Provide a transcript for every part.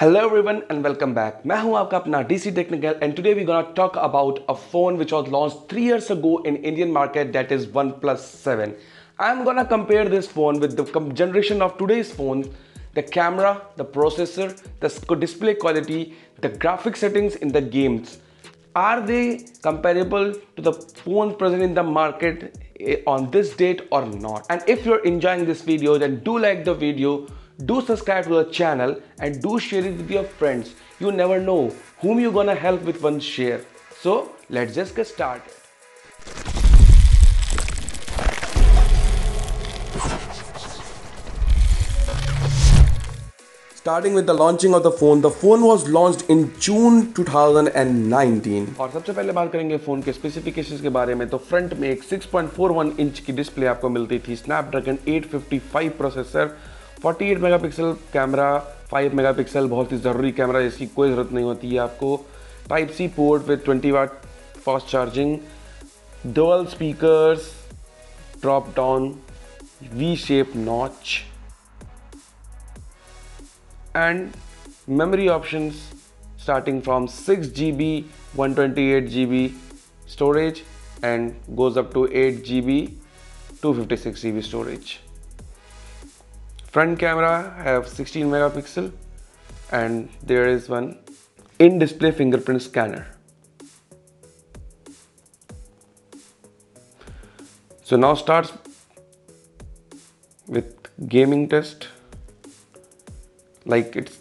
Hello everyone and welcome back. मैं हूं आपका अपना DC Technical and today we're gonna talk about a phone which was launched three years ago in Indian market that is OnePlus 7. I'm gonna compare this phone with the generation of today's phone, the camera, the processor, the display quality, the graphic settings in the games. Are they comparable to the phones present in the market eh, on this date or not? And if you're enjoying this video then do like the video do subscribe to the channel and do share it with your friends you never know whom you're gonna help with one share so let's just get started Starting with the launching of the phone, the phone was launched in June 2019. और सबसे पहले बात करेंगे phone के specifications के बारे में तो फ्रंट में एक 6.41 इंच की डिस्प्ले आपको मिलती थी Snapdragon 855 processor 48 megapixel camera 5 megapixel बहुत ही ज़रूरी कैमरा जिसकी कोई ज़रूरत नहीं होती। है आपको type C port with 20 watt fast charging double speakers drop down V shape notch and memory options starting from 6 GB 128 GB storage, and goes up to 8 GB 256 GB storage. Front camera have 16 megapixel and there is one in-display fingerprint scanner. So now starts with gaming test. Like it's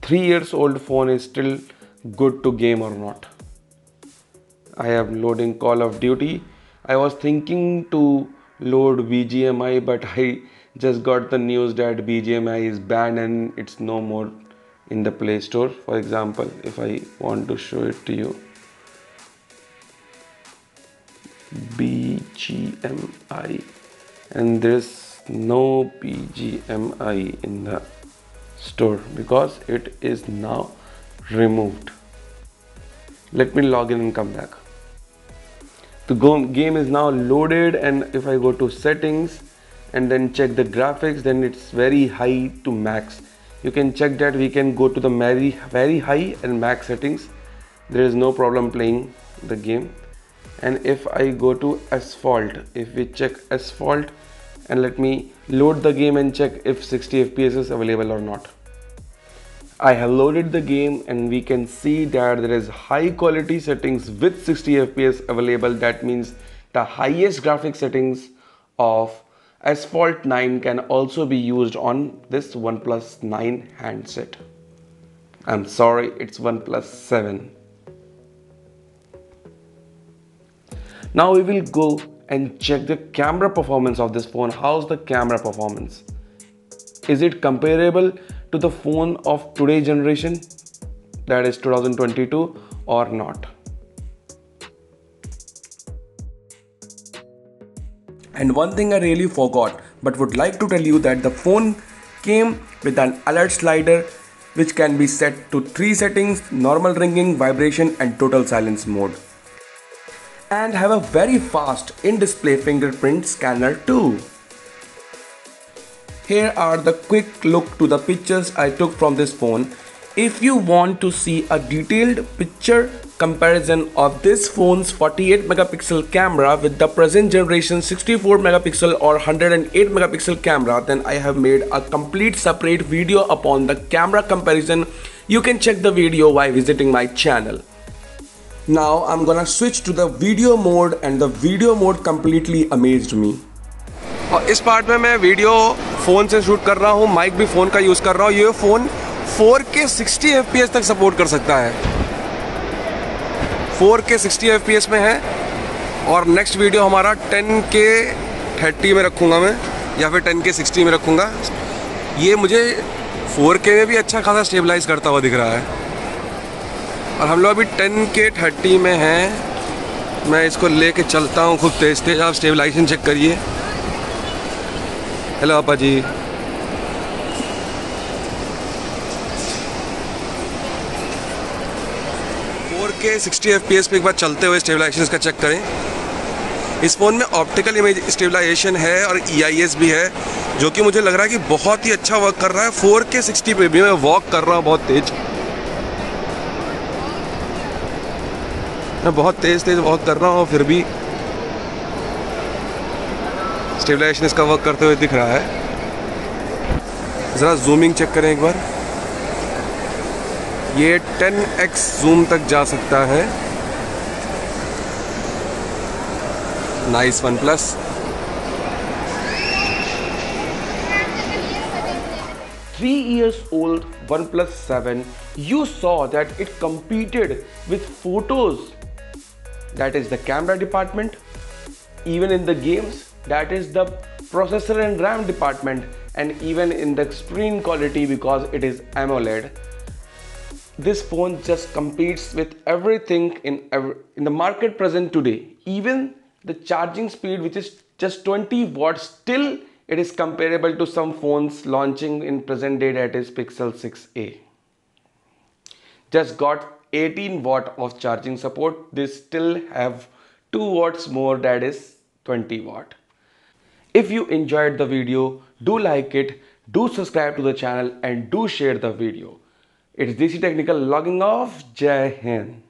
three years old phone is still good to game or not. I am loading Call of Duty. I was thinking to load BGMI but I just got the news that BGMI is banned and it's no more in the Play Store. For example, if I want to show it to you, BGMI, and there's no BGMI in the store because it is now removed. Let me log in and come back. The game is now loaded, and if I go to settings, and then check the graphics then it's very high to max. You can check that we can go to the very very high and max settings. There is no problem playing the game. And if I go to asphalt if we check asphalt and let me load the game and check if 60 fps is available or not. I have loaded the game and we can see that there is high quality settings with 60 fps available. That means the highest graphic settings of Asphalt 9 can also be used on this OnePlus 9 handset. I'm sorry, it's OnePlus 7. Now we will go and check the camera performance of this phone. How's the camera performance? Is it comparable to the phone of today's generation that is 2022 or not? And one thing I really forgot but would like to tell you that the phone came with an alert slider which can be set to three settings normal ringing, vibration and total silence mode. And have a very fast in-display fingerprint scanner too. Here are the quick look to the pictures I took from this phone. If you want to see a detailed picture comparison of this phone's 48 megapixel camera with the present generation 64 megapixel or 108 megapixel camera then I have made a complete separate video upon the camera comparison you can check the video by visiting my channel now I'm gonna switch to the video mode and the video mode completely amazed me और इस part में मैं video phone से shoot कर रहा हूँ mic भी phone का यूज़ कर रहा हूँ ये फ़ोन 4K 60 FPS तक सपोर्ट कर सकता है फोर के सिक्सटी एफ़ में है और नेक्स्ट वीडियो हमारा टेन के थर्टी में रखूँगा मैं, या फिर टेन के सिक्सटी में रखूँगा। ये मुझे फोर के में भी अच्छा खासा स्टेबलाइज करता हुआ दिख रहा है। और हम लोग अभी टेन के थर्टी में हैं। मैं इसको ले कर चलता हूँ, खूब तेज़ तेज़ आप स्टेबलाइजेशन चेक करिए। हेलो आपा जी के 60 एफ़ पे एक बार चलते हुए स्टेबलाइजेशन का चेक करें। इस फ़ोन में ऑप्टिकल इमेज स्टेबलाइजेशन है और ई भी है, जो कि मुझे लग रहा है कि बहुत ही अच्छा वर्क कर रहा है। फोर के सिक्सटी पे भी मैं वॉक कर रहा हूँ बहुत तेज़। मैं बहुत तेज़ तेज़ वॉक कर रहा हूँ फिर भी स्टेबलाइजेशन इसका वर्क करते हुए दिख रहा है। ज़रा जूमिंग चेक करें एक बार। ये 10x जूम तक जा सकता है। Nice OnePlus three years old OnePlus seven you saw that it competed with photos that is the camera department even in the games that is the processor and RAM department and even in the screen quality because it is AMOLED This phone just competes with everything in, every, in the market present today. Even the charging speed, which is just 20 watts, still it is comparable to some phones launching in present day that is Pixel 6a. Just got 18 watt of charging support. They still have 2 watts more that is 20 watt. If you enjoyed the video, do like it, do subscribe to the channel and do share the video. It's DC Technical logging off. Jai Hind.